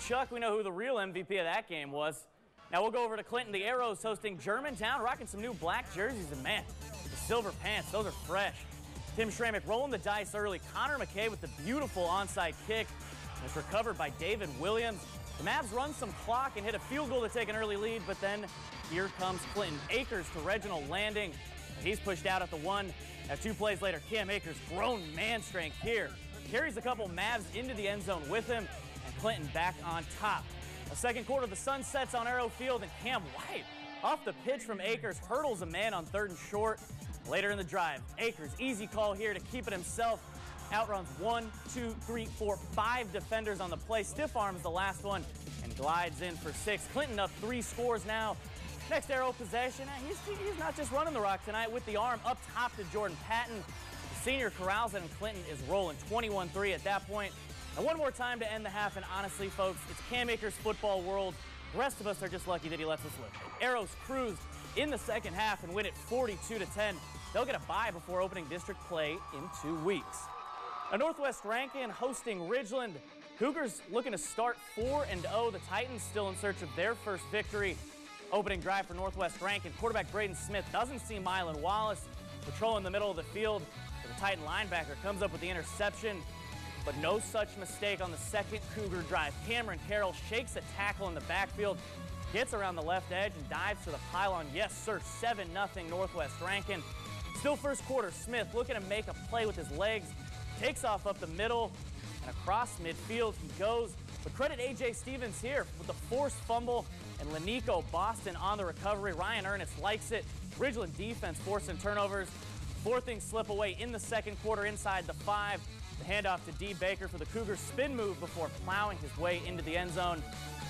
Chuck, we know who the real MVP of that game was. Now we'll go over to Clinton. The Arrows hosting Germantown, rocking some new black jerseys. And man, the silver pants, those are fresh. Tim Schrammick rolling the dice early. Connor McKay with the beautiful onside kick. And it's recovered by David Williams. The Mavs run some clock and hit a field goal to take an early lead, but then here comes Clinton Akers to Reginald Landing. He's pushed out at the one. Now two plays later, Cam Akers, grown man strength here. Carries a couple Mavs into the end zone with him, Clinton back on top. A second quarter, the sun sets on Arrow Field, and Cam White, off the pitch from Akers, hurdles a man on third and short. Later in the drive, Akers, easy call here to keep it himself. Outruns one, two, three, four, five defenders on the play. Stiff arms the last one and glides in for six. Clinton up three scores now. Next Arrow possession, he's, he's not just running the rock tonight with the arm up top to Jordan Patton. The senior corrals it, and Clinton is rolling 21-3 at that point. And one more time to end the half, and honestly, folks, it's Cam Akers' football world. The rest of us are just lucky that he lets us live. Arrows cruised in the second half and win it 42 to 10. They'll get a bye before opening district play in two weeks. A Northwest Rankin hosting Ridgeland. Cougars looking to start 4 and 0. The Titans still in search of their first victory. Opening drive for Northwest Rankin. Quarterback Braden Smith doesn't see Mylon Wallace patrolling the middle of the field. The Titan linebacker comes up with the interception. But no such mistake on the second Cougar drive. Cameron Carroll shakes a tackle in the backfield, gets around the left edge and dives to the pylon. Yes, sir, 7-0 Northwest Rankin. Still first quarter, Smith looking to make a play with his legs, takes off up the middle and across midfield he goes. But credit A.J. Stevens here with the forced fumble and Lanico Boston on the recovery. Ryan Ernest likes it. Ridgeland defense forcing turnovers. Four things slip away in the second quarter inside the five. The handoff to D. Baker for the Cougars spin move before plowing his way into the end zone.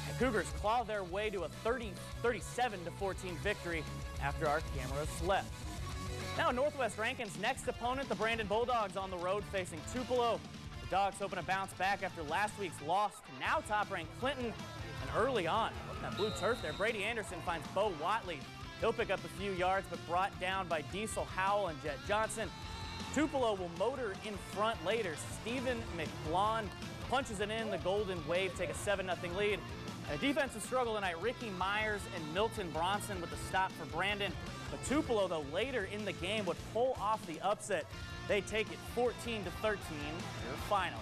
The Cougars claw their way to a 30, 37 to 14 victory after our cameras left. Now Northwest Rankin's next opponent, the Brandon Bulldogs on the road facing Tupelo. The Dogs hoping to bounce back after last week's loss to now top-ranked Clinton. And early on, that blue turf there, Brady Anderson finds Bo Watley. He'll pick up a few yards, but brought down by Diesel Howell and Jet Johnson. Tupelo will motor in front later. Stephen McBlawn punches it in. The Golden Wave take a 7-0 lead. A defensive struggle tonight. Ricky Myers and Milton Bronson with the stop for Brandon. But Tupelo, though, later in the game would pull off the upset. They take it 14 to 13. Your final.